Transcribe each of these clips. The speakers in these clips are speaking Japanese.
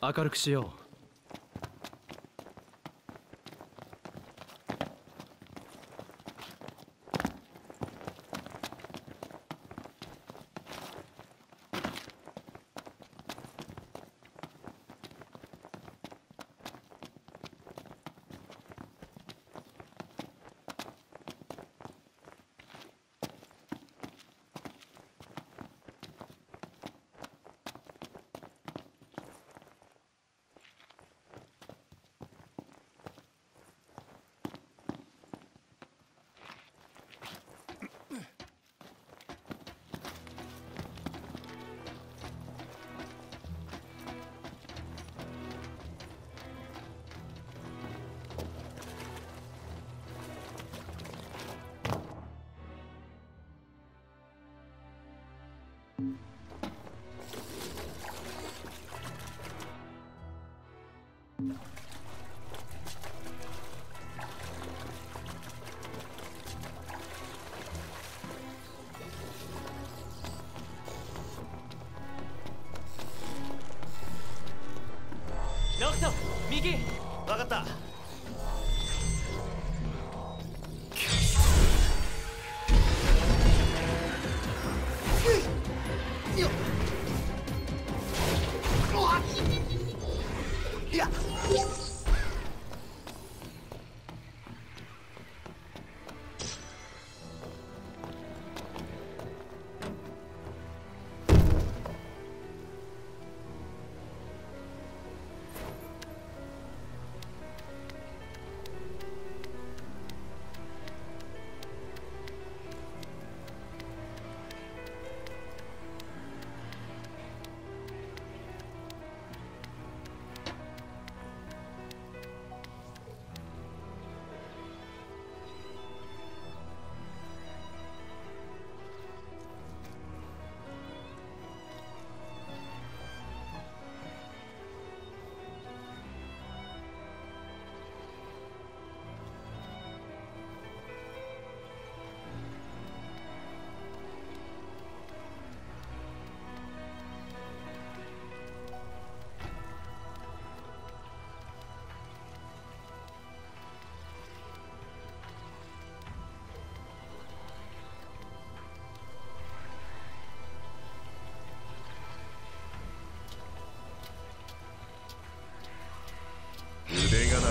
明るくしよう。腕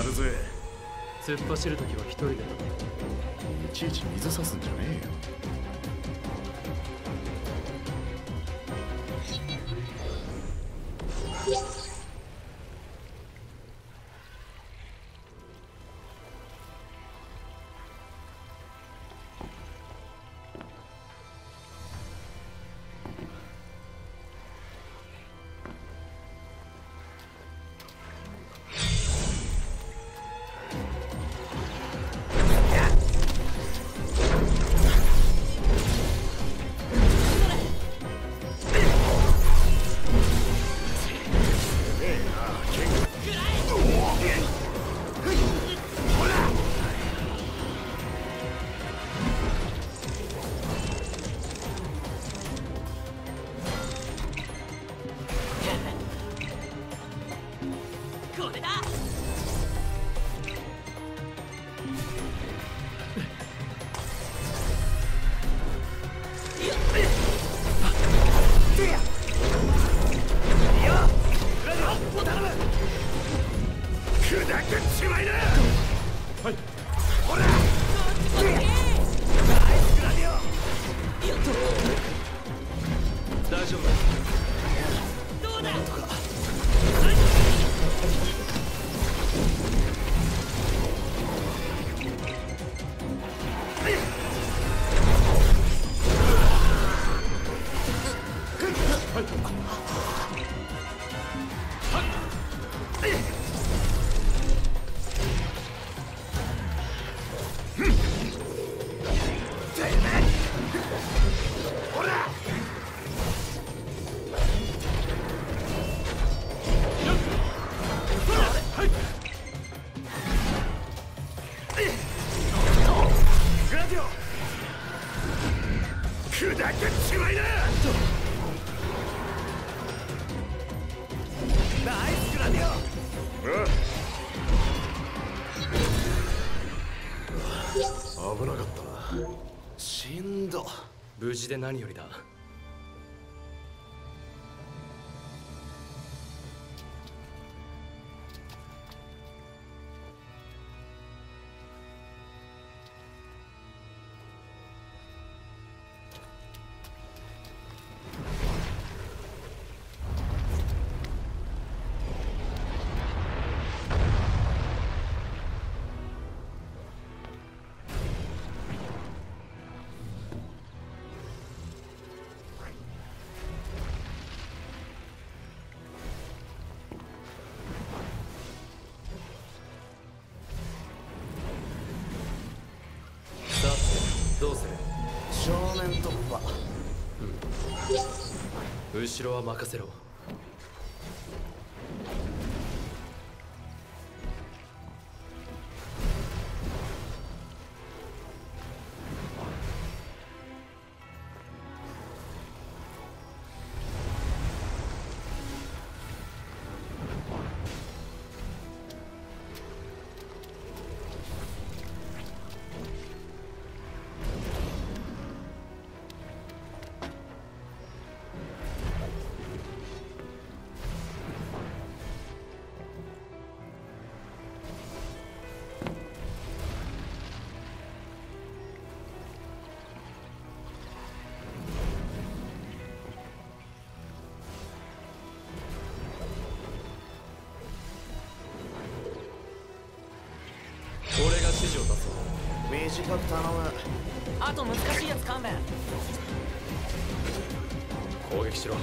るぜ。突っ走るときは一人でいちいち水さすんじゃねえよこれだ。砕けちまいなナイスラディオ危なかったな。しんど。無事で何よりだ。後ろは任せろ。短く頼む。あと難しいやつ勘弁。攻撃しろ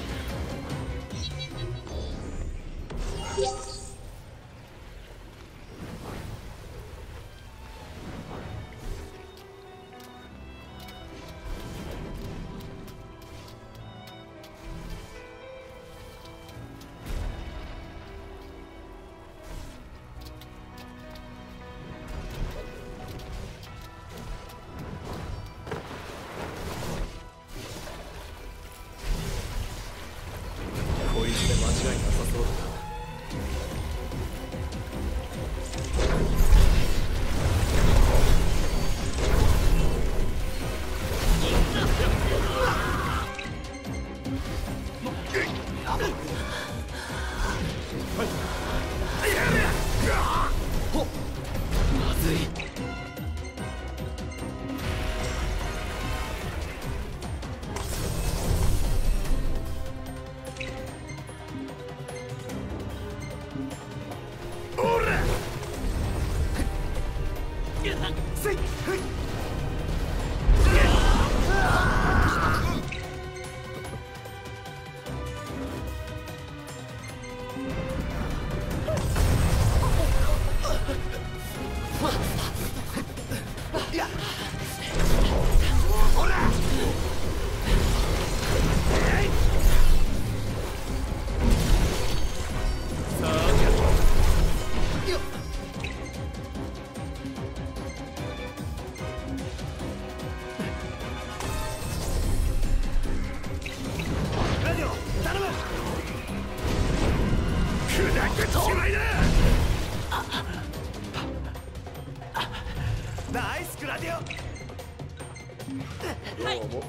どうも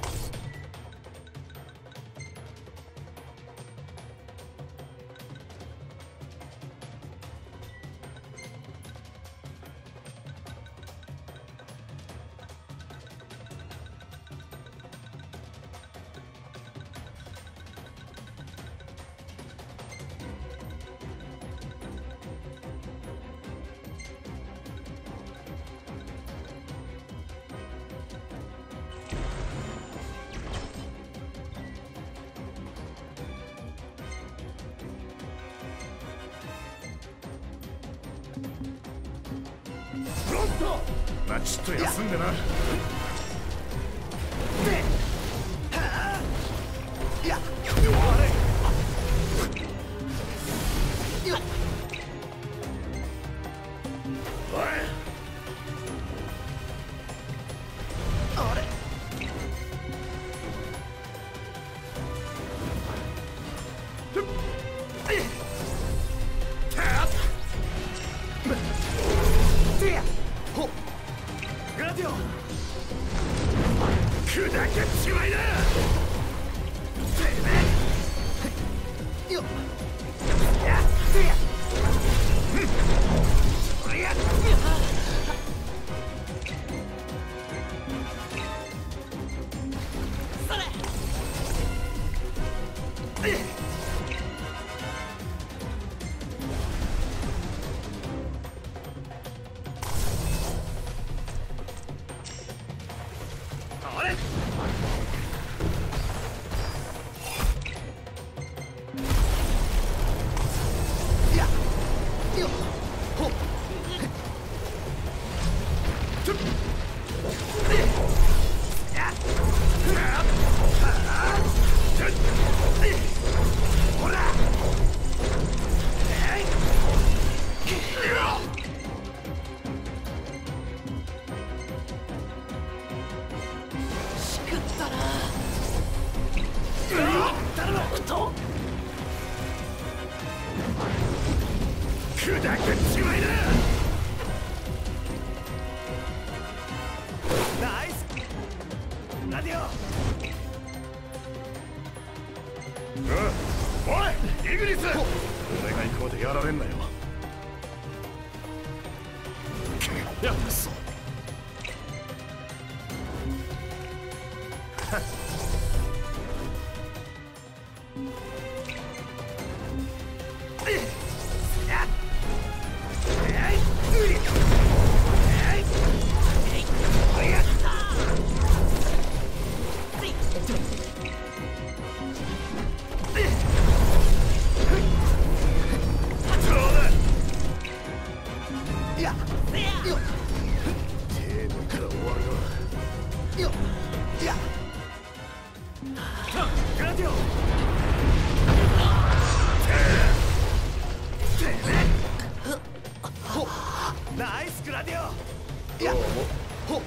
まあちょっと休んでな。あ。おお願いこうでやられんなよ。ナイスグラディオ。いや。ほっ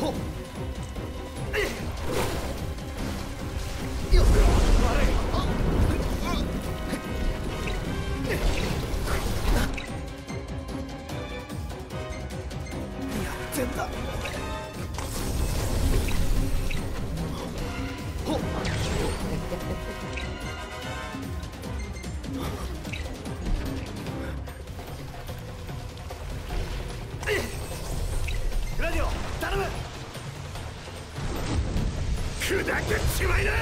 ほっよ。頼む。砕けちまいな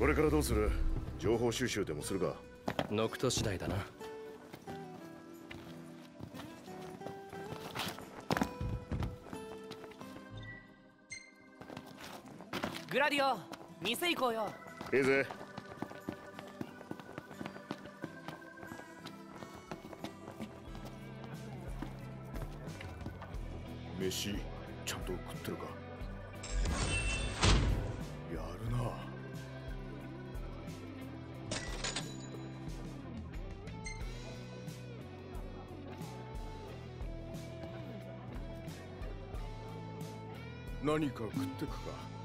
これからどうする？情報収集でもするか？ノクト次第だな。グラディオ店行こうよ。いいぜ。飯ちゃんと食ってるか？何か食ってくか？